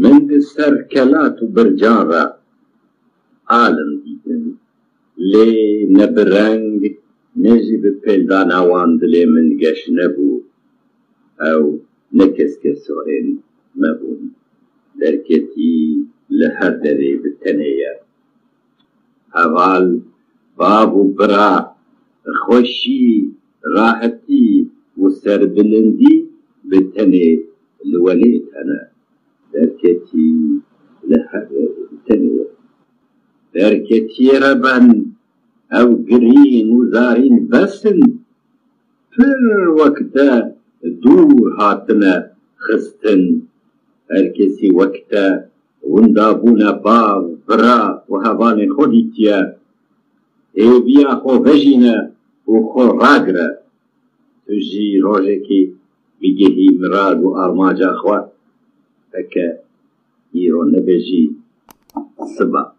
من سەر کەلات و برجان را ئالم دیتن لێ نەبرەنگ نێژی بە پێلداناوان دلێ من گەشت نەبوو ئەو نەکەسکە سۆرێن مەبوون دەرکەتی لە هەر دەرێ بتەنەیە هەواڵ باب و برا خۆشی ڕاحەتی و سەربلندی بتەنێ لوەلێ تەنە دەرکەتی لە هەر تەنەیە دەرکەتیێرە بەن ئەو گرین و زارین بەسن پر وەکتە دوور هاتنە خستن. هەر کەسی وەکتە وندابوونە باو برا و هەوانێ خۆدی تیە ئێبیا خۆ بەژینە و خۆ ڕاگرە توژی ڕۆژێکی بگەهی مراد و ئارماجا také ji ho nebeží seba.